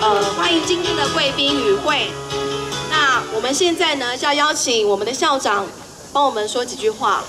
呃欢迎今天的贵宾与会。那我们现在呢就要邀请我们的校长帮我们说几句话。